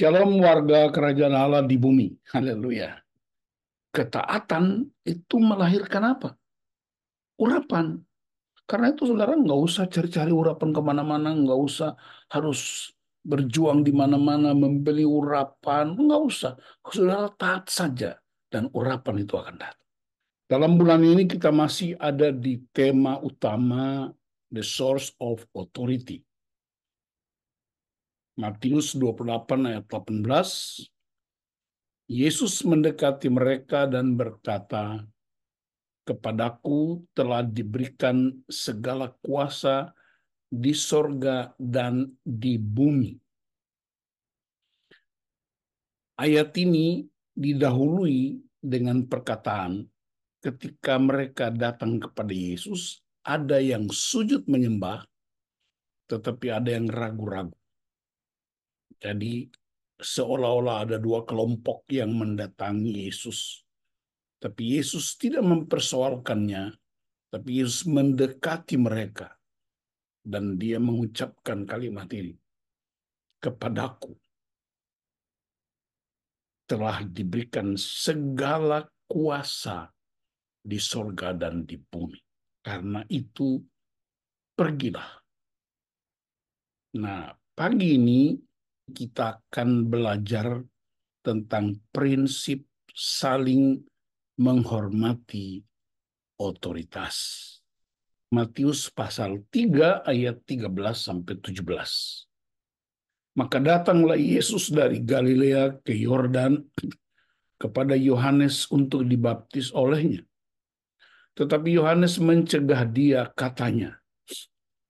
Shalom warga kerajaan Allah di bumi. Haleluya. Ketaatan itu melahirkan apa? Urapan. Karena itu saudara nggak usah cari-cari urapan ke mana-mana, nggak usah harus berjuang di mana-mana membeli urapan, nggak usah. Saudara taat saja dan urapan itu akan datang. Dalam bulan ini kita masih ada di tema utama The Source of Authority. Matius 28 ayat 18, Yesus mendekati mereka dan berkata, Kepadaku telah diberikan segala kuasa di sorga dan di bumi. Ayat ini didahului dengan perkataan, ketika mereka datang kepada Yesus, ada yang sujud menyembah, tetapi ada yang ragu-ragu. Jadi seolah-olah ada dua kelompok yang mendatangi Yesus. Tapi Yesus tidak mempersoalkannya, tapi Yesus mendekati mereka. Dan dia mengucapkan kalimat ini, Kepadaku telah diberikan segala kuasa di sorga dan di bumi. Karena itu, pergilah. Nah, pagi ini kita akan belajar tentang prinsip saling menghormati otoritas. Matius pasal 3 ayat 13 sampai 17. Maka datanglah Yesus dari Galilea ke Yordan kepada Yohanes untuk dibaptis olehnya. Tetapi Yohanes mencegah dia katanya,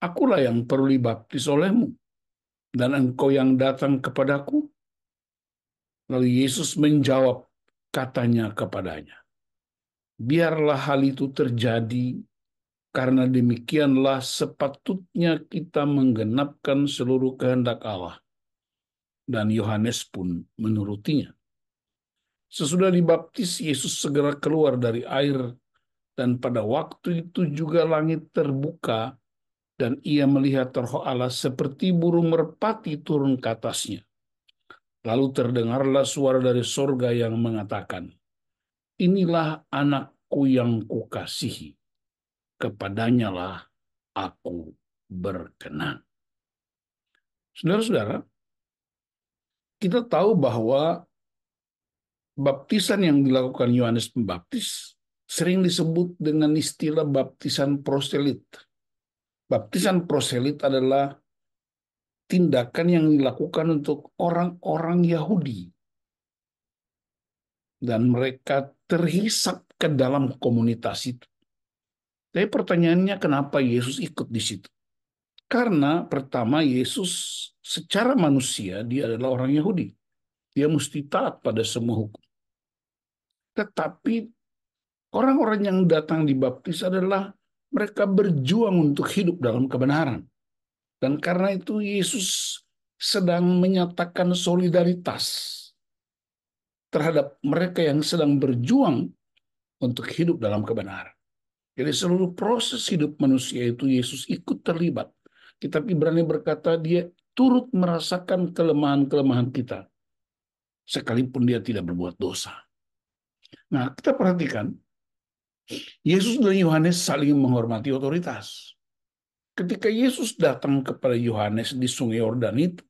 Akulah yang perlu dibaptis olehmu dan engkau yang datang kepadaku? Lalu Yesus menjawab katanya kepadanya, biarlah hal itu terjadi karena demikianlah sepatutnya kita menggenapkan seluruh kehendak Allah. Dan Yohanes pun menurutinya. Sesudah dibaptis, Yesus segera keluar dari air, dan pada waktu itu juga langit terbuka, dan ia melihat roh Allah seperti burung merpati turun ke atasnya. Lalu terdengarlah suara dari sorga yang mengatakan, Inilah anakku yang kukasihi, kepadanya lah aku berkenan. Saudara-saudara, kita tahu bahwa baptisan yang dilakukan Yohanes Pembaptis sering disebut dengan istilah baptisan proselit Baptisan proselit adalah tindakan yang dilakukan untuk orang-orang Yahudi. Dan mereka terhisap ke dalam komunitas itu. Tapi pertanyaannya kenapa Yesus ikut di situ? Karena pertama Yesus secara manusia dia adalah orang Yahudi. Dia mesti taat pada semua hukum. Tetapi orang-orang yang datang dibaptis adalah mereka berjuang untuk hidup dalam kebenaran. Dan karena itu Yesus sedang menyatakan solidaritas terhadap mereka yang sedang berjuang untuk hidup dalam kebenaran. Jadi seluruh proses hidup manusia itu Yesus ikut terlibat. Kitab Ibrani berkata dia turut merasakan kelemahan-kelemahan kita. Sekalipun dia tidak berbuat dosa. Nah, kita perhatikan Yesus dan Yohanes saling menghormati otoritas. Ketika Yesus datang kepada Yohanes di Sungai Yordan itu,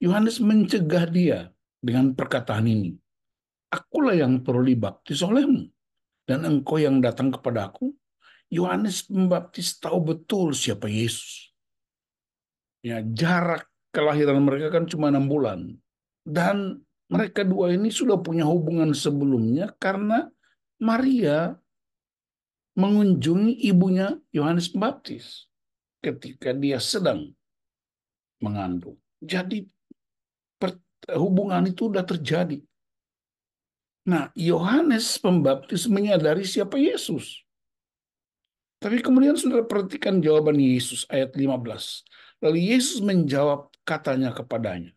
Yohanes mencegah dia dengan perkataan ini. Akulah yang perlu dibaptis olehmu, dan engkau yang datang kepada aku. Yohanes Pembaptis tahu betul siapa Yesus. Ya, jarak kelahiran mereka kan cuma enam bulan. Dan mereka dua ini sudah punya hubungan sebelumnya karena Maria mengunjungi ibunya Yohanes Pembaptis ketika dia sedang mengandung. Jadi hubungan itu sudah terjadi. Nah, Yohanes Pembaptis menyadari siapa Yesus. Tapi kemudian sudah perhatikan jawaban Yesus ayat 15. Lalu Yesus menjawab katanya kepadanya.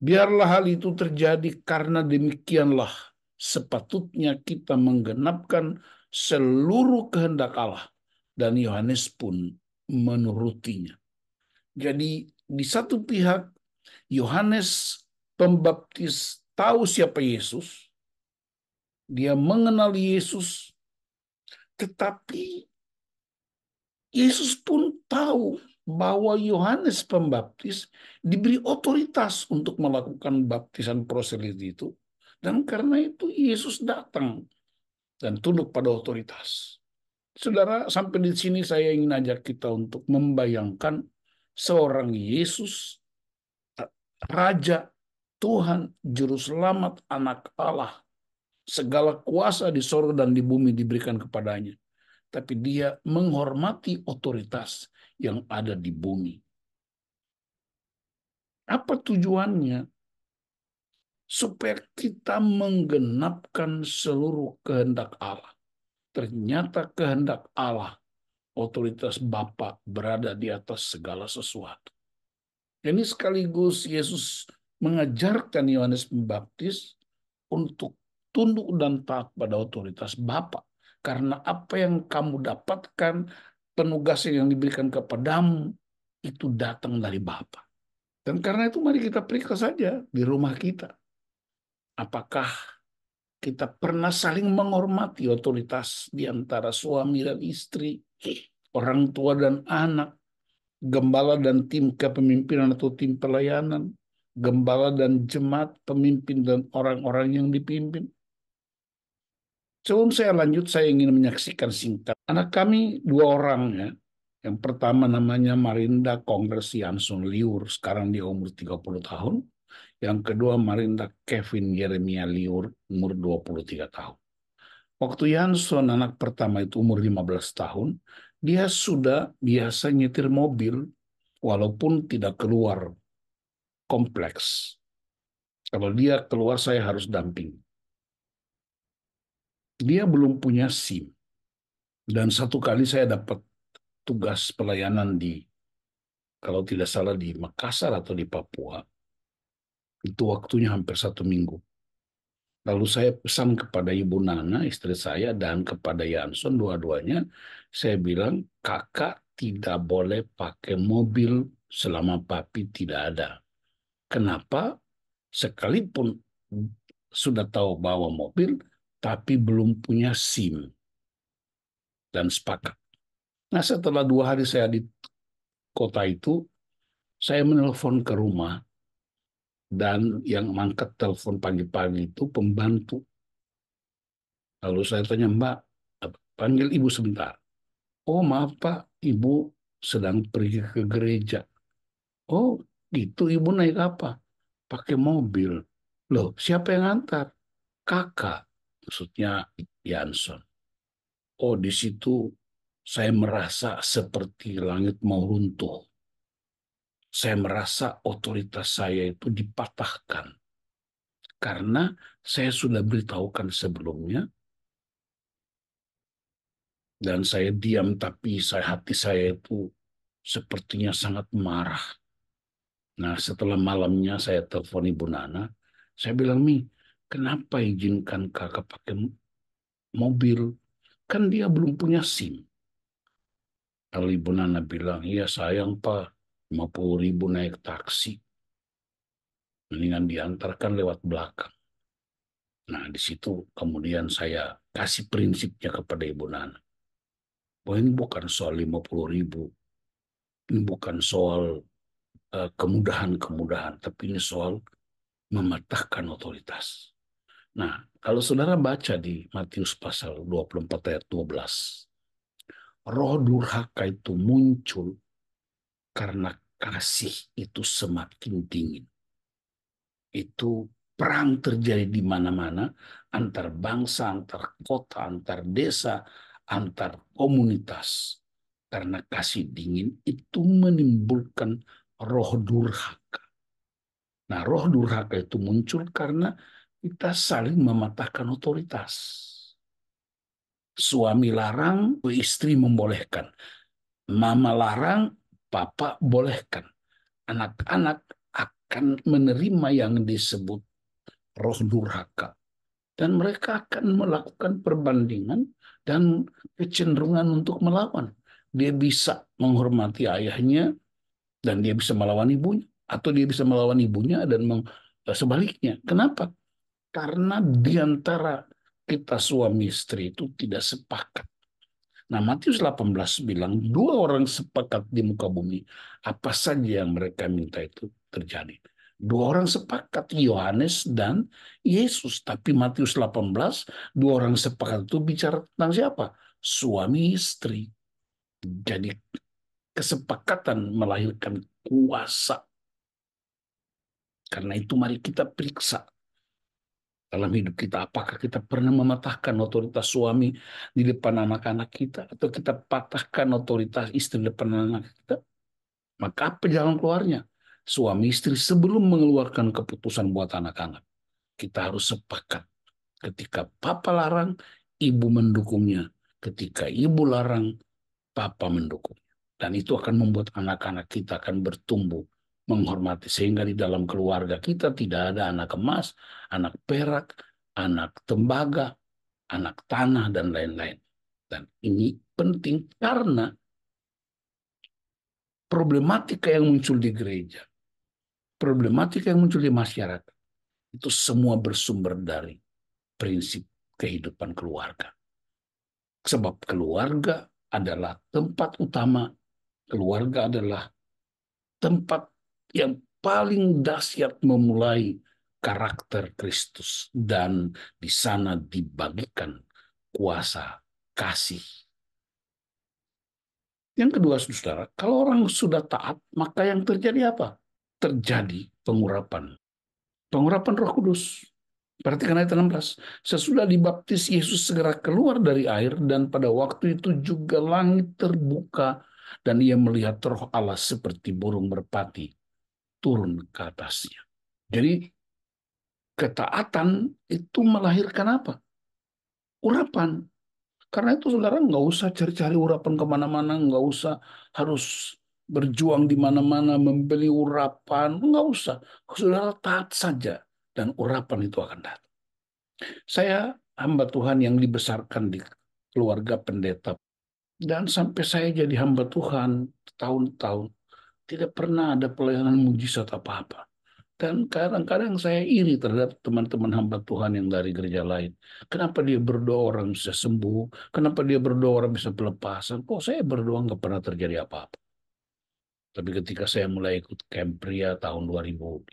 Biarlah hal itu terjadi karena demikianlah sepatutnya kita menggenapkan seluruh kehendak Allah dan Yohanes pun menurutinya. Jadi di satu pihak Yohanes Pembaptis tahu siapa Yesus, dia mengenal Yesus, tetapi Yesus pun tahu bahwa Yohanes Pembaptis diberi otoritas untuk melakukan baptisan proselit itu. Dan karena itu Yesus datang dan tunduk pada otoritas. Saudara, sampai di sini saya ingin ajak kita untuk membayangkan seorang Yesus, Raja, Tuhan, Juru Selamat, Anak Allah. Segala kuasa di sorga dan di bumi diberikan kepadanya. Tapi dia menghormati otoritas yang ada di bumi. Apa tujuannya? Supaya kita menggenapkan seluruh kehendak Allah ternyata kehendak Allah, otoritas Bapa berada di atas segala sesuatu. Ini sekaligus Yesus mengajarkan Yohanes Pembaptis untuk tunduk dan taat pada otoritas Bapa. Karena apa yang kamu dapatkan, penugasan yang diberikan kepadamu, itu datang dari Bapa. Dan karena itu mari kita periksa saja di rumah kita. Apakah kita pernah saling menghormati otoritas di antara suami dan istri, orang tua dan anak, gembala dan tim kepemimpinan atau tim pelayanan, gembala dan jemaat, pemimpin dan orang-orang yang dipimpin. Sebelum saya lanjut, saya ingin menyaksikan singkat. Anak kami dua orang ya. Yang pertama namanya Marinda Kongres Yanson Liur, sekarang dia umur 30 tahun. Yang kedua Marinda Kevin Yeremia Liur umur 23 tahun. Waktu Yanson anak pertama itu umur 15 tahun, dia sudah biasa nyetir mobil walaupun tidak keluar kompleks. Kalau dia keluar saya harus damping. Dia belum punya SIM. Dan satu kali saya dapat tugas pelayanan di kalau tidak salah di Makassar atau di Papua itu waktunya hampir satu minggu. Lalu saya pesan kepada Ibu Nana, istri saya, dan kepada Yanson, dua-duanya, saya bilang, kakak tidak boleh pakai mobil selama papi tidak ada. Kenapa? Sekalipun sudah tahu bawa mobil, tapi belum punya SIM. Dan sepakat. Nah setelah dua hari saya di kota itu, saya menelpon ke rumah dan yang mangkat telepon pagi-pagi itu pembantu. Lalu saya tanya, Mbak, panggil ibu sebentar. Oh maaf Pak, ibu sedang pergi ke gereja. Oh gitu, ibu naik apa? Pakai mobil. Loh, siapa yang antar? Kakak, maksudnya Yanson. Oh di situ saya merasa seperti langit mau runtuh saya merasa otoritas saya itu dipatahkan. Karena saya sudah beritahukan sebelumnya, dan saya diam tapi saya hati saya itu sepertinya sangat marah. Nah setelah malamnya saya telepon Ibu Nana, saya bilang, Mi, kenapa izinkan kakak pakai mobil? Kan dia belum punya SIM. Lalu Ibu Nana bilang, iya sayang Pak, 50 ribu naik taksi. Mendingan diantarkan lewat belakang. Nah, di situ kemudian saya kasih prinsipnya kepada Ibu Nana. Bahwa ini bukan soal 50 ribu. Ini bukan soal uh, kemudahan-kemudahan, tapi ini soal mematahkan otoritas. Nah, kalau saudara baca di Matius pasal 24 ayat 12, roh durhaka itu muncul karena kasih itu semakin dingin. Itu perang terjadi di mana-mana antar bangsa, antar kota, antar desa, antar komunitas. Karena kasih dingin itu menimbulkan roh durhaka. Nah, roh durhaka itu muncul karena kita saling mematahkan otoritas. Suami larang, istri membolehkan. Mama larang, Papa bolehkan. Anak-anak akan menerima yang disebut roh durhaka. Dan mereka akan melakukan perbandingan dan kecenderungan untuk melawan. Dia bisa menghormati ayahnya dan dia bisa melawan ibunya. Atau dia bisa melawan ibunya dan sebaliknya. Kenapa? Karena di antara kita suami istri itu tidak sepakat. Nah, Matius 18 bilang, dua orang sepakat di muka bumi, apa saja yang mereka minta itu terjadi. Dua orang sepakat, Yohanes dan Yesus. Tapi Matius 18, dua orang sepakat itu bicara tentang siapa? Suami istri. Jadi kesepakatan melahirkan kuasa. Karena itu mari kita periksa dalam hidup kita. Apakah kita pernah mematahkan otoritas suami di depan anak-anak kita atau kita patahkan otoritas istri di depan anak kita? Maka apa jalan keluarnya? Suami istri sebelum mengeluarkan keputusan buat anak-anak, kita harus sepakat. Ketika papa larang, ibu mendukungnya. Ketika ibu larang, papa mendukungnya. Dan itu akan membuat anak-anak kita akan bertumbuh menghormati sehingga di dalam keluarga kita tidak ada anak emas, anak perak, anak tembaga, anak tanah dan lain-lain. Dan ini penting karena problematika yang muncul di gereja, problematika yang muncul di masyarakat itu semua bersumber dari prinsip kehidupan keluarga. Sebab keluarga adalah tempat utama, keluarga adalah tempat yang paling dahsyat memulai karakter Kristus dan di sana dibagikan kuasa kasih. Yang kedua, saudara, kalau orang sudah taat, maka yang terjadi apa? Terjadi pengurapan. Pengurapan roh kudus. Perhatikan ayat 16. Sesudah dibaptis, Yesus segera keluar dari air dan pada waktu itu juga langit terbuka dan ia melihat roh Allah seperti burung merpati turun ke atasnya. Jadi ketaatan itu melahirkan apa? Urapan. Karena itu saudara nggak usah cari-cari urapan ke mana-mana, nggak usah harus berjuang di mana-mana membeli urapan, nggak usah. Saudara taat saja dan urapan itu akan datang. Saya hamba Tuhan yang dibesarkan di keluarga pendeta dan sampai saya jadi hamba Tuhan tahun-tahun tidak pernah ada pelayanan mujizat apa-apa. Dan kadang-kadang saya iri terhadap teman-teman hamba Tuhan yang dari gereja lain. Kenapa dia berdoa orang bisa sembuh? Kenapa dia berdoa orang bisa pelepasan? Kok saya berdoa nggak pernah terjadi apa-apa? Tapi ketika saya mulai ikut camp pria tahun 2005,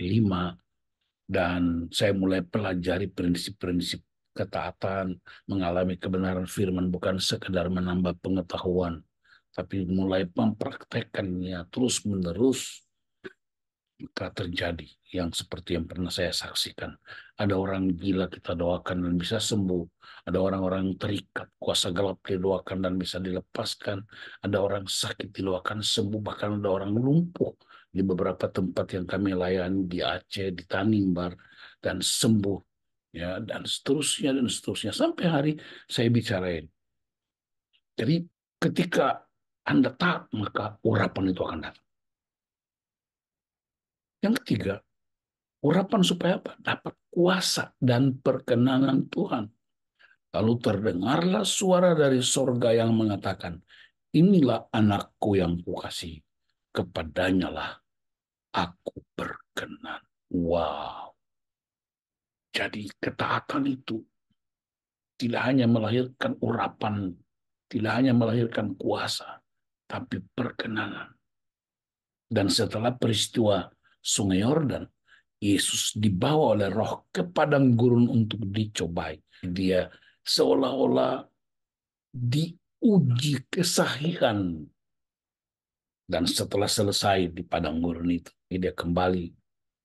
dan saya mulai pelajari prinsip-prinsip ketaatan, mengalami kebenaran firman bukan sekedar menambah pengetahuan, tapi mulai mempraktekannya terus menerus maka terjadi yang seperti yang pernah saya saksikan. Ada orang gila kita doakan dan bisa sembuh. Ada orang-orang terikat, kuasa gelap didoakan dan bisa dilepaskan. Ada orang sakit didoakan sembuh, bahkan ada orang lumpuh di beberapa tempat yang kami layani di Aceh, di Tanimbar, dan sembuh. ya Dan seterusnya, dan seterusnya. Sampai hari saya bicarain. Jadi ketika anda taat, maka urapan itu akan datang. Yang ketiga, urapan supaya apa? Dapat kuasa dan perkenanan Tuhan. Lalu terdengarlah suara dari sorga yang mengatakan, inilah anakku yang kukasih, kepadanya lah aku berkenan. Wow. Jadi ketaatan itu tidak hanya melahirkan urapan, tidak hanya melahirkan kuasa, tapi perkenanan. Dan setelah peristiwa Sungai Yordan, Yesus dibawa oleh roh ke padang gurun untuk dicobai. Dia seolah-olah diuji kesahihan. Dan setelah selesai di padang gurun itu, dia kembali.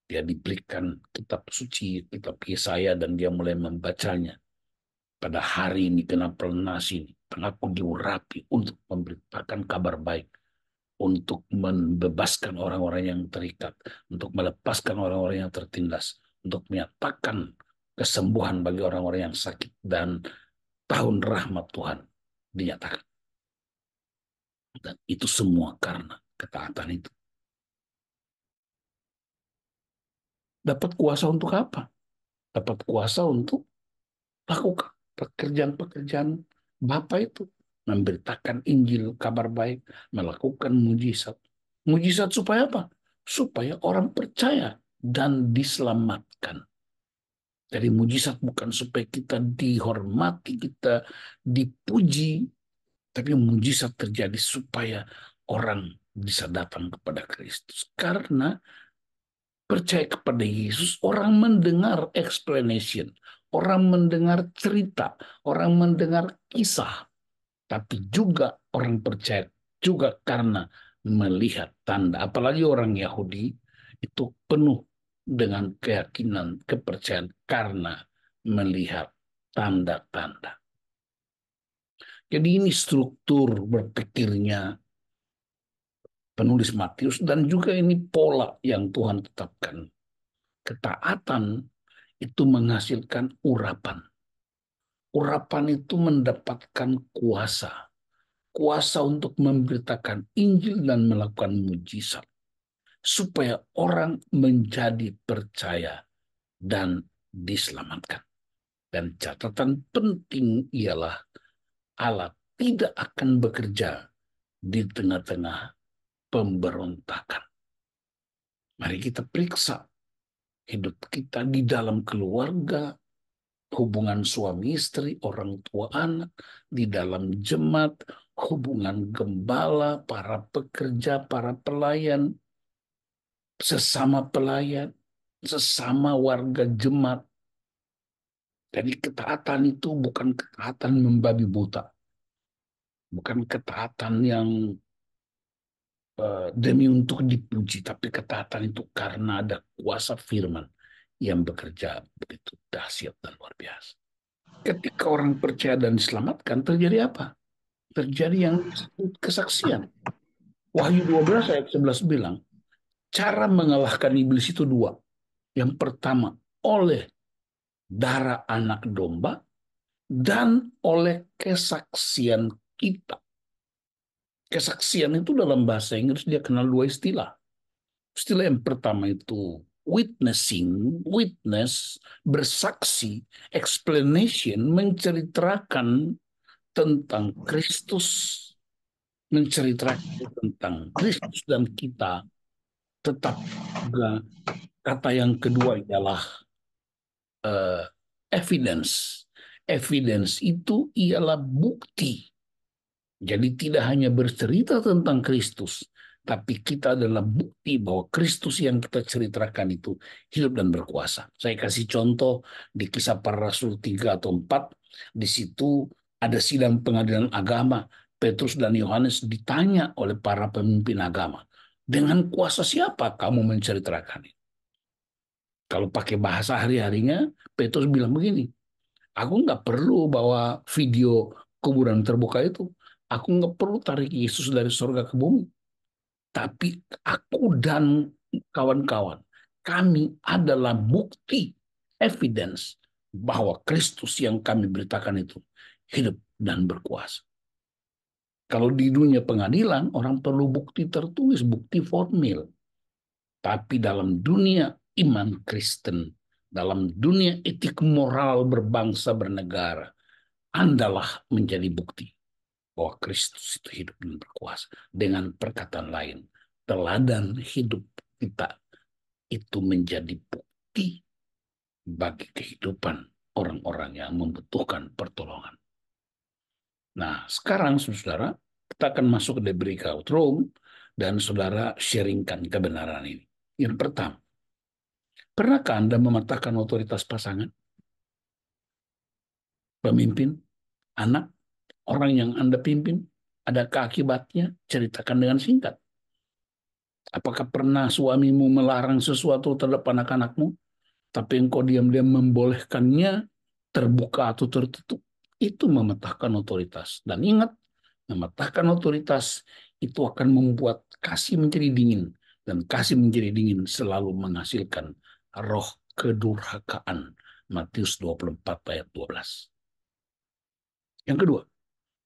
Dia diberikan kitab suci, kitab Yesaya, dan dia mulai membacanya. Pada hari ini, kenapa nasi ini? Aku diurapi untuk memberitakan kabar baik, untuk membebaskan orang-orang yang terikat, untuk melepaskan orang-orang yang tertindas, untuk menyatakan kesembuhan bagi orang-orang yang sakit dan tahun rahmat Tuhan dinyatakan. Dan itu semua karena ketaatan itu. Dapat kuasa untuk apa? Dapat kuasa untuk lakukan pekerjaan-pekerjaan Bapak itu memberitakan Injil, kabar baik, melakukan mujizat. Mujizat supaya apa? Supaya orang percaya dan diselamatkan. Jadi mujizat bukan supaya kita dihormati, kita dipuji, tapi mujizat terjadi supaya orang bisa datang kepada Kristus. Karena percaya kepada Yesus, orang mendengar explanation, orang mendengar cerita, orang mendengar kisah, tapi juga orang percaya juga karena melihat tanda. Apalagi orang Yahudi itu penuh dengan keyakinan, kepercayaan karena melihat tanda-tanda. Jadi ini struktur berpikirnya penulis Matius dan juga ini pola yang Tuhan tetapkan. Ketaatan itu menghasilkan urapan. Urapan itu mendapatkan kuasa. Kuasa untuk memberitakan Injil dan melakukan mujizat. Supaya orang menjadi percaya dan diselamatkan. Dan catatan penting ialah Allah tidak akan bekerja di tengah-tengah pemberontakan. Mari kita periksa hidup kita di dalam keluarga, hubungan suami istri, orang tua anak, di dalam jemaat, hubungan gembala, para pekerja, para pelayan, sesama pelayan, sesama warga jemaat. Jadi ketaatan itu bukan ketaatan membabi buta. Bukan ketaatan yang demi untuk dipuji, tapi ketaatan itu karena ada kuasa firman yang bekerja begitu dahsyat dan luar biasa. Ketika orang percaya dan diselamatkan, terjadi apa? Terjadi yang kesaksian. Wahyu 12 ayat 11 bilang, cara mengalahkan iblis itu dua. Yang pertama, oleh darah anak domba dan oleh kesaksian kita. Kesaksian itu dalam bahasa Inggris dia kenal dua istilah. Istilah yang pertama itu witnessing, witness, bersaksi, explanation, menceritakan tentang Kristus, menceritakan tentang Kristus dan kita. Tetap juga kata yang kedua ialah uh, evidence. Evidence itu ialah bukti jadi tidak hanya bercerita tentang Kristus, tapi kita adalah bukti bahwa Kristus yang kita ceritakan itu hidup dan berkuasa. Saya kasih contoh di kisah para rasul 3 atau 4, di situ ada sidang pengadilan agama. Petrus dan Yohanes ditanya oleh para pemimpin agama, dengan kuasa siapa kamu menceritakan ini? Kalau pakai bahasa hari-harinya, Petrus bilang begini, aku nggak perlu bawa video kuburan terbuka itu. Aku nggak perlu tarik Yesus dari surga ke bumi. Tapi aku dan kawan-kawan, kami adalah bukti, evidence bahwa Kristus yang kami beritakan itu hidup dan berkuasa. Kalau di dunia pengadilan, orang perlu bukti tertulis, bukti formil. Tapi dalam dunia iman Kristen, dalam dunia etik moral berbangsa bernegara, Andalah menjadi bukti bahwa Kristus itu hidup dan berkuasa. Dengan perkataan lain, teladan hidup kita itu menjadi bukti bagi kehidupan orang-orang yang membutuhkan pertolongan. Nah, sekarang saudara, kita akan masuk ke breakout room dan saudara sharingkan kebenaran ini. Yang pertama, pernahkah Anda mematahkan otoritas pasangan? Pemimpin, anak, orang yang Anda pimpin? Adakah akibatnya? Ceritakan dengan singkat. Apakah pernah suamimu melarang sesuatu terhadap anak-anakmu, tapi engkau diam-diam membolehkannya terbuka atau tertutup? Itu memetahkan otoritas. Dan ingat, memetahkan otoritas itu akan membuat kasih menjadi dingin. Dan kasih menjadi dingin selalu menghasilkan roh kedurhakaan. Matius 24 ayat 12. Yang kedua,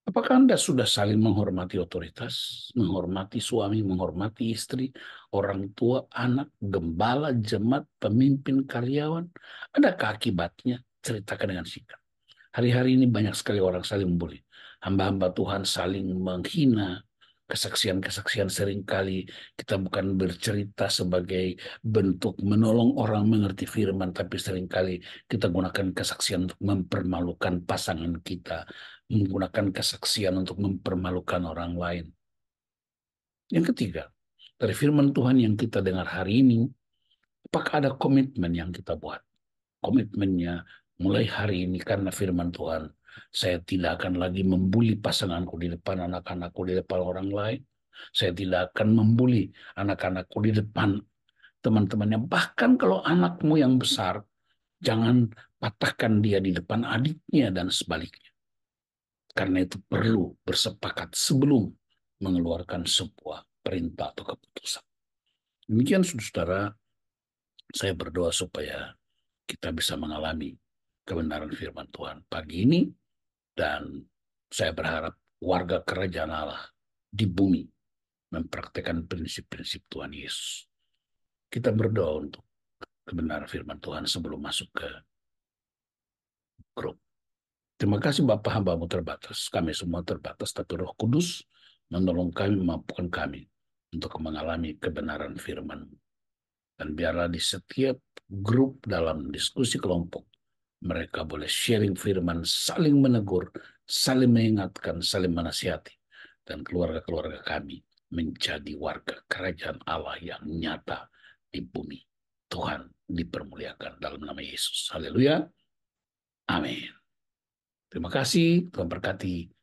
Apakah Anda sudah saling menghormati otoritas, menghormati suami, menghormati istri, orang tua, anak, gembala, jemaat, pemimpin, karyawan? Adakah akibatnya? Ceritakan dengan singkat. Hari-hari ini banyak sekali orang saling membuli. Hamba-hamba Tuhan saling menghina, kesaksian-kesaksian sering kali kita bukan bercerita sebagai bentuk menolong orang mengerti firman, tapi sering kali kita gunakan kesaksian untuk mempermalukan pasangan kita, menggunakan kesaksian untuk mempermalukan orang lain. Yang ketiga, dari firman Tuhan yang kita dengar hari ini, apakah ada komitmen yang kita buat? Komitmennya mulai hari ini karena firman Tuhan saya tidak akan lagi membuli pasanganku di depan anak-anakku di depan orang lain. Saya tidak akan membuli anak-anakku di depan teman-temannya. Bahkan kalau anakmu yang besar, jangan patahkan dia di depan adiknya dan sebaliknya. Karena itu perlu bersepakat sebelum mengeluarkan sebuah perintah atau keputusan. Demikian saudara, saya berdoa supaya kita bisa mengalami kebenaran firman Tuhan. Pagi ini dan saya berharap warga kerajaan Allah di bumi mempraktekkan prinsip-prinsip Tuhan Yesus. Kita berdoa untuk kebenaran firman Tuhan sebelum masuk ke grup. Terima kasih Bapak hambamu terbatas. Kami semua terbatas, tapi roh kudus menolong kami, memampukan kami untuk mengalami kebenaran firman Dan biarlah di setiap grup dalam diskusi kelompok, mereka boleh sharing firman, saling menegur, saling mengingatkan, saling menasihati. Dan keluarga-keluarga kami menjadi warga kerajaan Allah yang nyata di bumi. Tuhan dipermuliakan dalam nama Yesus. Haleluya. Amin. Terima kasih. Tuhan berkati.